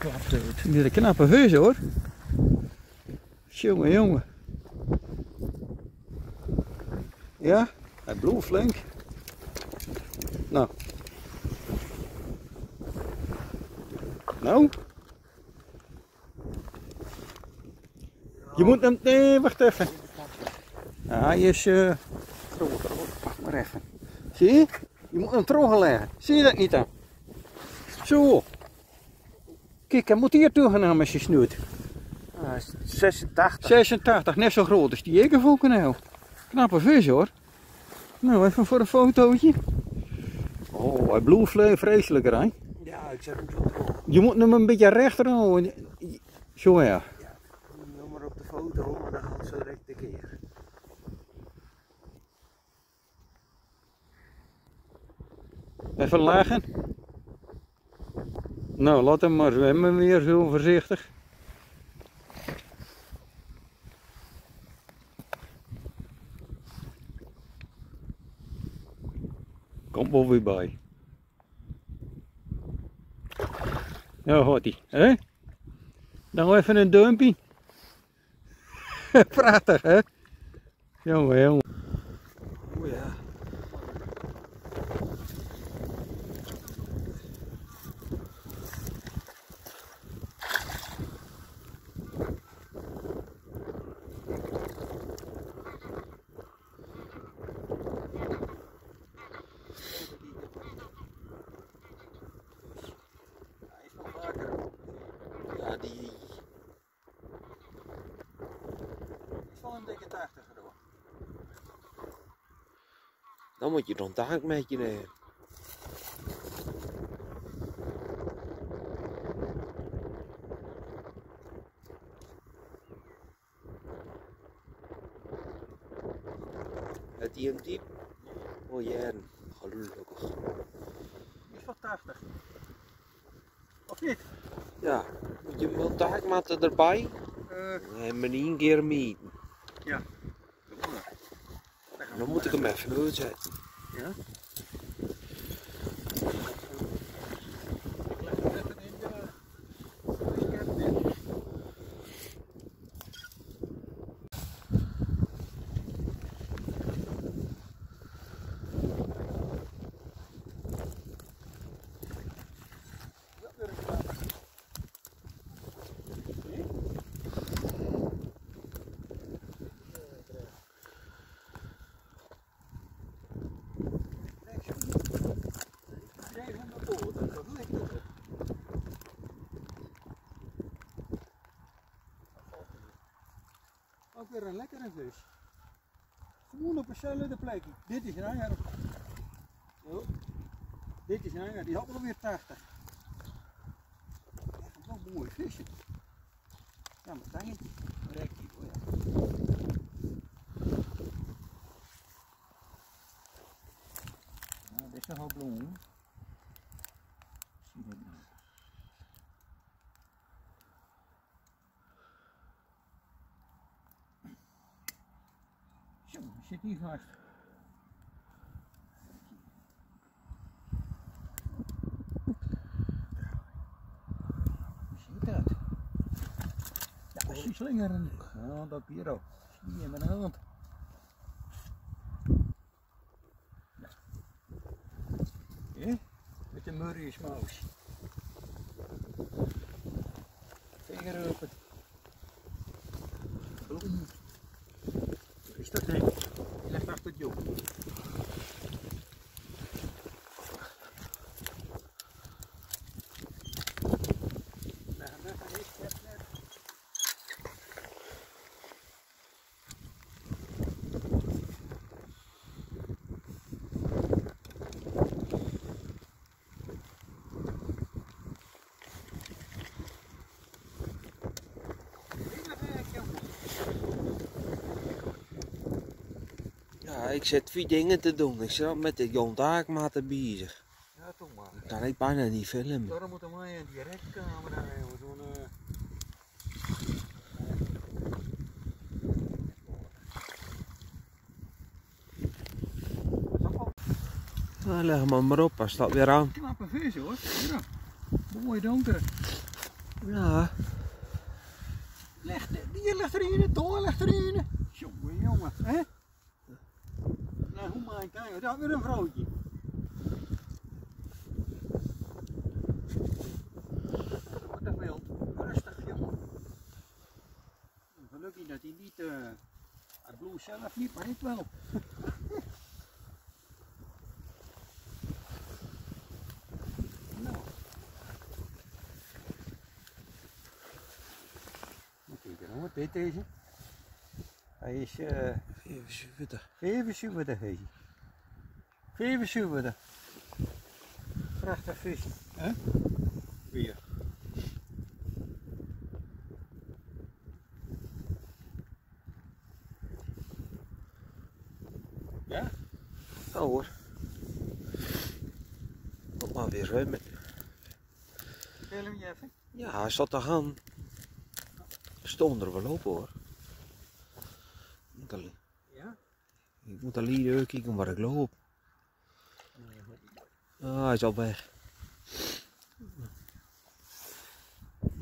Dit is een knappe vis hoor. Jongen, jongen. Ja, hij bloedt flink. Nou. Nou. Je moet hem, nee, wacht even. Ja, hij is uh, maar even. Zie je? Je moet hem droog leggen. Zie je dat niet dan? Zo. Kijk, hij moet hier toegenomen als je snoet. Ah, 86. 86, net zo groot als die ekenvoelkanaal. Knappe vis hoor. Nou, even voor een fotootje. Oh, hij bloedt vreselijk hè? Ja, ik zet hem zo droog. Je moet hem een beetje rechter houden. Zo ja. Ja, noem maar op de foto, maar dan gaat zo direct de keer. Even lagen. Nou, laat hem maar zwemmen weer zo voorzichtig. Kom wel weer bij. Ja, gaat hij. Hè? Dan even een duimpje. Prachtig, hè? Jongen, jongen. Die is wel een dikke 80 hoor. Dan moet je dan taak met je nemen. Het die hem diep? Oh ja, gelukkig. Is wel 80. Of niet? Ja, je wel taakmatten erbij? Uh, En een keer mieten. ja. Dan moet ik hem even uitzetten. Ja? Ik leg hem even in de scherm. Ook weer een lekkere vis. Gewoon op eenzelfde plekje. Dit is een hanger. Zo. Dit is een hanger, die had weer 80. Echt een mooi visje. Ja, maar dangetje. Rekje, oh ja. Nou, dit is nogal bloem. Zie je dat nou? Zo, zit hier vast. Je dat? Ja, dat is die slingeren. Ja, dat hier ook. Zie je in mijn hand. Ja. Hé? Met de murriesmaus. Vinger open. Is dat nee? Leg achter het jong. Ja, ik zit vier dingen te doen. Ik zit met de Jon Daakmaten bezig. Ja, toch maar. Ik kan ik bijna niet filmen. Daarom moeten wij een directcamera hebben. Zo'n. eh, Nou, leg hem maar op, als dat weer aan. Knappe vis hoor. Ja. Mooi donker. Ja, Leg die ligt erin, toren ligt erin. Jongen, jongen, hè? Maak ik dat? Daar weer een vrouwtje. Wat een wild. Rustig, jongen. Gelukkig dat hij niet, eh hij zelf niet, maar ik wel. nou. Hoor, dit deze. Hij is eh 75. 75 heet hij. 75. Prachtig vis. Hè? Weer. Ja? Ja hoor. Kom maar weer zwemmen. Je even? Ja, hij zat te gaan. Stond er wel op hoor. Ik moet al- Ja? Ik moet alleen even kijken waar ik loop. Ah, hij is al weg.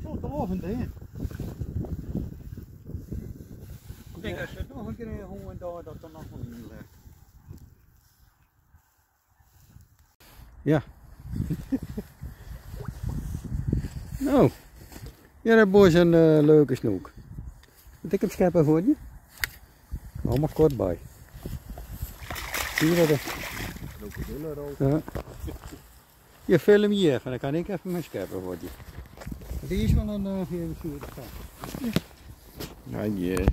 Zo lovend hè? Ik denk als je nog een keer hoe en daar dat er nog wel in ligt. Ja. nou, ja, dat was een leuke snoek. Moet ik hem scheppen voor je? Allemaal kort bij. Zie je dat? Ja. Je film je even, dan kan ik even mijn scheppen voor je. Die is wel een uh, hele zure kat. Ja, je.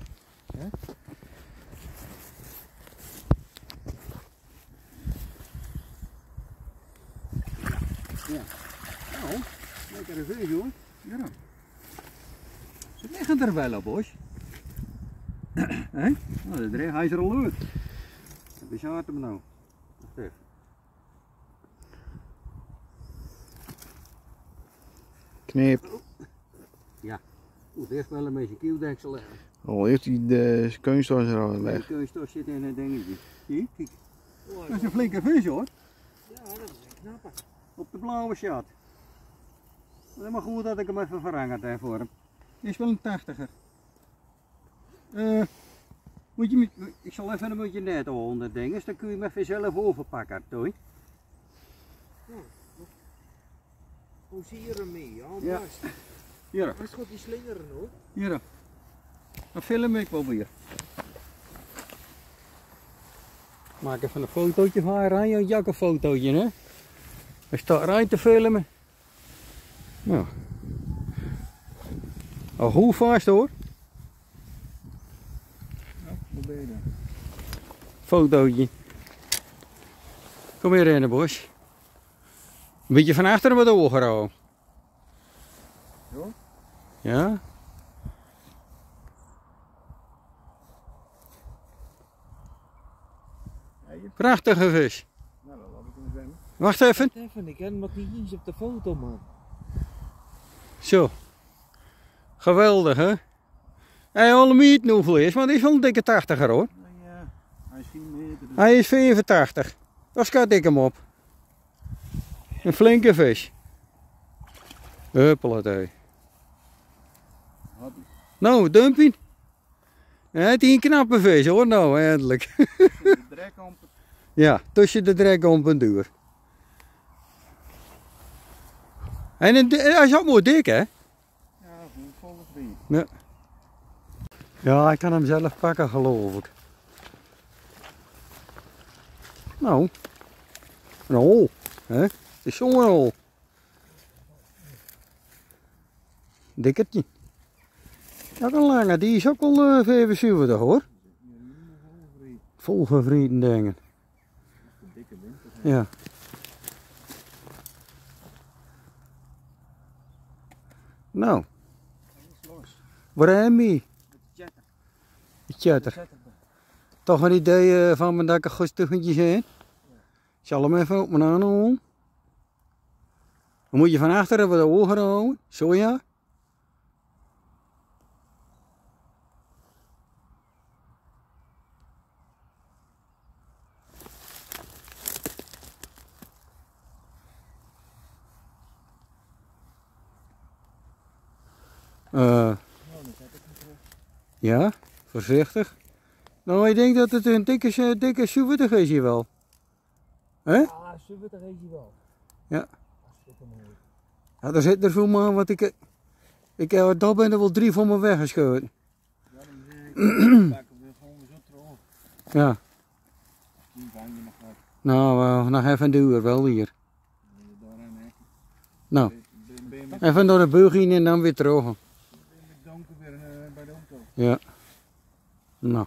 Nou, lekker een vis hoor. Ja. Ze liggen er wel op hoor. Hé? Nou, hij is er al uit. Hard hem nou? Wacht even. Knip. Moet eerst wel een beetje kieldeksel leggen. Al heeft hij de keunstors er al weg. toch zitten in het dingetje. Zie? Kijk. Dat is een flinke vis hoor. Ja, dat is een knapper. Op de blauwe shot. Maar goed dat ik hem even verrangerd heb voor hem. Is wel een tachtiger. Eh, moet je, me- ik zal even een beetje net onder dingen, dus dan kun je hem even zelf overpakken, Toy. Hoe zie je er mee? Ja, Ja. Hier, is goed die slingeren hoor. hier. Dan film ik wel weer. Maak even een fotootje van haar aan, je jak een fotootje hè. Hij staat eruit te filmen. Nou. Al goed vast hoor. Hoe ben je dan? Fotootje. Kom hier in de bos. Een beetje van achteren wat houden. Zo? Ja? Prachtige vis. Nou, dan laat ik hem zwemmen. Wacht even. Wacht even, ik hem nog niet eens op de foto man. Zo. Geweldig hè? Hij al een niet hoeveel is, maar die is wel een dikke 80er hoor. Ja, hij is 4 meter. Dus Hij is 85. Daar schat ik hem op. Een flinke vis. Hij. Nou, dumping. Ja, het is een knappe vis hoor, nou eindelijk. De. Ja, tussen de drek om en duur. En hij is ook mooi dik hè? Ja, goed volle vriend. Ja, ik kan hem zelf pakken geloof ik. Nou. Hol. Hè? Het is zo'n hol. Dikkertje. Ja, een lange. Die is ook al uh, 75 hoor. Volgevreten dingen. Ja. Nou, waar heb je? Jetter. Chatter. Toch een idee eh, van me dat ik een zal hem even op mijn aanhouden. Dan moet je van achteren wat de ogen houden. Zo ja. Eh, ja, voorzichtig. Nou, ik denk dat het een dikke, dikke is hier wel. Hè? Ah, super, daar is hij wel. Ja. Ja, daar zit er voor me, want ik, ik heb daar ben er wel drie van me weggeschoten. Daarom zeg ik, pakken we gewoon zo terug. Ja, nou, eh, nog even duur wel hier. Nou. Ben, ben, ben, Even door de beug in en dan weer terug. ben je met donker weer eh, bij de auto. Ja. Nou.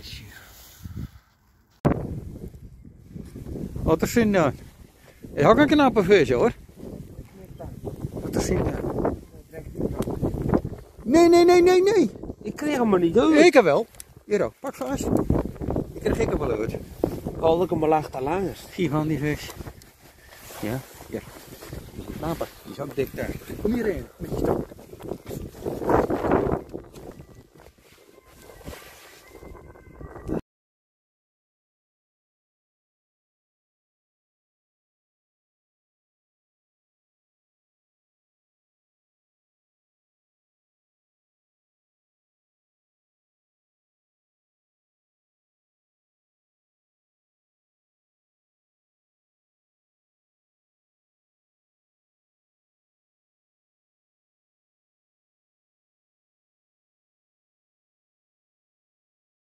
Ja. Wat is zin dan? Ik heb een knappe vis hoor. Wat is zin dan? Nee, nee, nee, nee, nee. Ik kreeg hem maar niet uit. Ik heb wel. Hier ook, pak vast. Ik krijg ik hem wel uit. Al ik hem maar lag te lang is. Zie van die vis. Ja, hier. Knappen, die is ook dik daar. Kom hierheen met je stok.